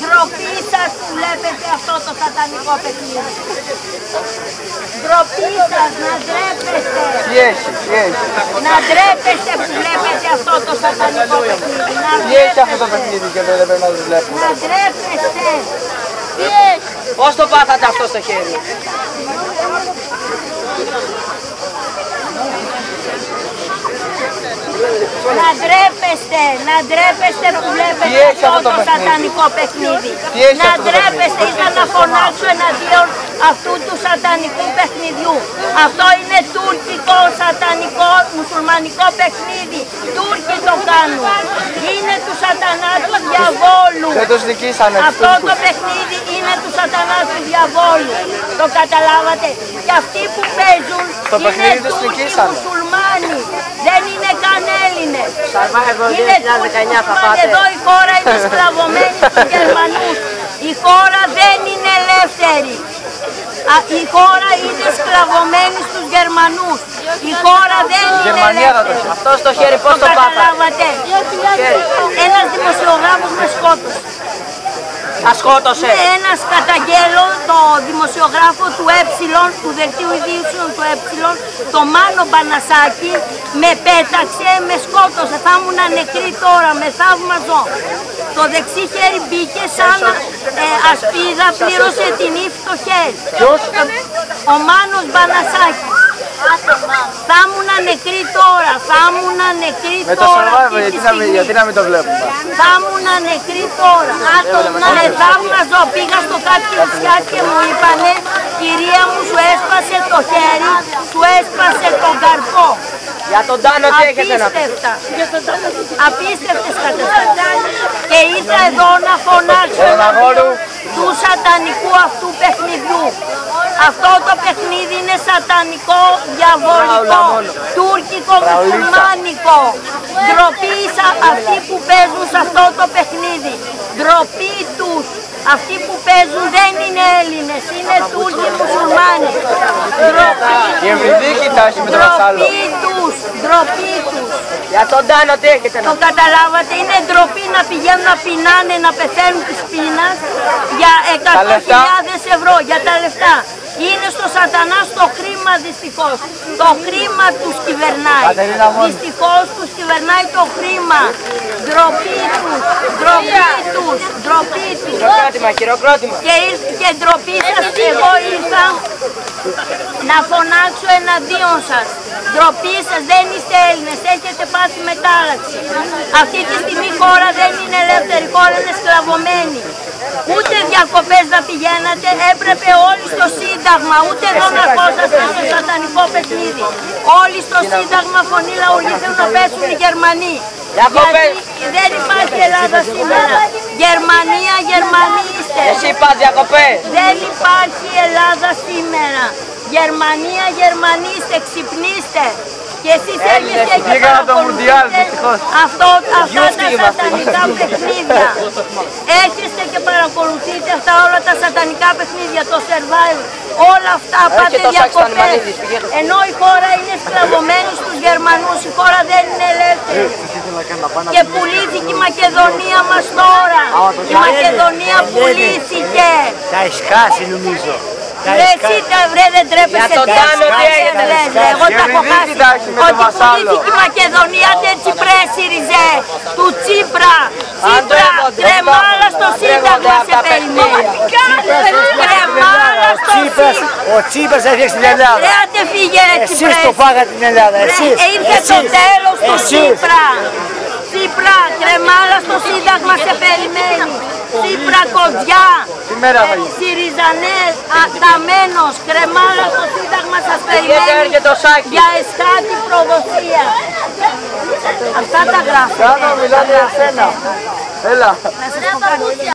Ντροπή σας που βλέπετε αυτό το σατανικό παιχνίδι. Ντροπή σας να ντρέπεστε. Τι έχει, τι έχει. Να ντρέπεστε που βλέπετε αυτό το σατανικό παιχνίδι. Να Τι έχει αυτό το παιχνίδι και δεν πρέπει να το βλέπουμε; Να ντρέπεστε. Τι έχει. Πώς το πάθατε αυτό στο χέρι; Να ντρέπεστε, να ντρέπεστε που Τι βλέπετε έχει αυτό αυτό το το παιχνίδι; σατανικό παιχνίδι. Τι έχει Να αυτό το ντρέπεστε, ήθελα να φωνάξω εναντίον αυτού του σατανικού παιχνιδιού. Αυτό είναι τουρκικό, σατανικό, μουσουλμανικό παιχνίδι. Τούρκοι το κάνουν. Είναι του σατανά του διαβόλου. Δεν τους νικήσανε τους Αυτό το Τούρκους. παιχνίδι είναι του σατανά του διαβόλου. Το καταλάβατε. Και αυτοί που παίζουν Το είναι παιχνίδι τους Τούρκοι νικήσανε. μουσουλμάνοι. Δεν είναι καν Έλληνες. Survivor Είναι 2019 θα Τούρκοι, πάτε. Εδώ η χώρα είναι σκλαβωμένη στους Γερμανούς. Η χώρα δεν είναι ελεύθερη. Α, Η χώρα είναι σκλαβωμένη στους Γερμανούς. Η χώρα δεν είναι Γερμανία θα το ελεύθερη. έχει. Αυτό στο χέρι πώς το πάθατε; καταλάβατε. Ένας δημοσιογράφος με σκότωσε. Σας σκότωσε. Είναι ένας καταγγέλων, το δημοσιογράφο του Ε, του δελτίου ειδήσεων του Ε, το Μάνο Μπανασάκη, με πέταξε, με σκότωσε. Θα ήμουν νεκρή τώρα, με θαύμαζω. Το δεξί χέρι μπήκε σαν ε, ασπίδα, πλήρωσε την ύφη το χέρι. Ποιος; Ο Μάνος Μπανασάκης. Θα ήμουν νεκρή τώρα, θα ήμουν νεκρή Με το τώρα. survivor, αυτή τη γιατί να, μην- στιγμή. γιατί να μην το βλέπουμε. Θα ήμουν νεκρή τώρα. Με θαύμαζω, πήγα στο κάτι της σκιάς και μου είπανε κυρία μου σου έσπασε το χέρι, σου έσπασε τον καρπό. Για τον Τάνο τι έχετε να πείτε. Απίστευτα. Απίστευτες καταστάσεις. Και ήρθα εδώ να φωνάξω Έλα, αγόρου. Του σατανικού αυτού παιχνιδιού. Αυτό το παιχνίδι είναι σατανικό, διαβολικό, τουρκικό, μουσουλμάνικο. Ντροπή σα- αυτοί που παίζουν σε αυτό το παιχνίδι. Ντροπή τους. Αυτοί που παίζουν δεν είναι Έλληνες, είναι Τούρκοι μουσουλμάνοι. Ντροπή Η Ευρυδίκη θα έχει με το βασάλο. Ντροπή τους, ντροπή τους. Για τον Τάνο τι έχετε να Το καταλάβατε, είναι ντροπή να πηγαίνουν να πεινάνε, να πεθαίνουν της πείνας για λεφτά. 100.000 ευρώ, για τα λεφτά. Είναι στο σατανά στο χρήμα δυστυχώς. Το χρήμα τους κυβερνάει. Κατερίνα Μόνη. Δυστυχώς τους κυβερνάει το χρήμα. Ντροπή τους, ντροπή τους, ντροπή τους. Χειροκρότημα, χειροκρότημα. Και ήρθε και ντροπή σας, εγώ ήρθα να φωνάξω εναντίον σας. Ντροπή σας, δεν είστε Έλληνες, έχετε πάθει μετάλλαξη. Αυτή τη στιγμή η χώρα δεν είναι ελεύθερη, η χώρα είναι σκλαβωμένη. Ούτε διακοπές να πηγαίνατε, έπρεπε όλοι στο Σύνταγμα, ούτε εδώ να ερχόσαστε στο σατανικό παιχνίδι. Όλοι στο Σύνταγμα φωνή λαουργή θέλουν να πέσουν οι Γερμανοί. Διακοπές. Γιατί δεν υπάρχει Ελλάδα σήμερα. Γερμανία, Γερμανοί είστε. Εσύ πας διακοπές. Δεν υπάρχει Ελλάδα σήμερα. Γερμανία, Γερμανίστε, ξυπνήστε. Και εσείς έρχεστε και πήγαν από το παρακολουθείτε Μουντιάλ, δυστυχώς. αυτό, αυτά τα σατανικά παιχνίδια. Έρχεστε και παρακολουθείτε αυτά όλα τα σατανικά παιχνίδια, το survival. Όλα αυτά πάτε το Σάκης διακοπές. Πανημανίδης, πηγαίνετε. Ενώ η χώρα είναι σκλαβωμένη στους Γερμανούς, η χώρα δεν είναι ελεύθερη. Και πουλήθηκε η Μακεδονία μας τώρα. Η Μακεδονία πουλήθηκε. Τα έχει χάσει νομίζω. Τα Ρε έχει εσύ χάσει. τα- βρε δεν τρέπεσαι Για τον τι Τάνο τι έχεις έγινε, λες, ρε. Εγώ Η τα έχω Ευρυδίκη χάσει. τα έχει με το Ότι βασάλο. πουλήθηκε η Μακεδονία δεν τσιπρέσυριζε του Τσίπρα. Τσίπρα, Αντρέπονται. κρεμάλα στο Αντρέπονται Σύνταγμα αυτά σε τα περιμένει. Κρεμάλα Ο στο Τσίπρας, Σύνταγμα. ο Τσίπρας έφτιαξε την Ελλάδα. Ρε άντε φύγε ρε Εσείς Τσιπρές. το φάγατε την Ελλάδα, Ρε, εσείς. Ήρθε το εσείς, τέλος του εσείς. Τσίπρα. Τσίπρα, κρεμάλα στο Σύνταγμα σε περιμένει. Τσίπρα κοντιά. Τι μέρα θα γίνει. Συριζανέλ, αταμένος, κρεμάλα στο Σύνταγμα σας περιμένει έρχεται ο Σάκης. για εσχάτη προδοσία. Αυτά τα γράφετε. Κάτω μιλάμε για σένα. Έλα. Να σας πω κάτι.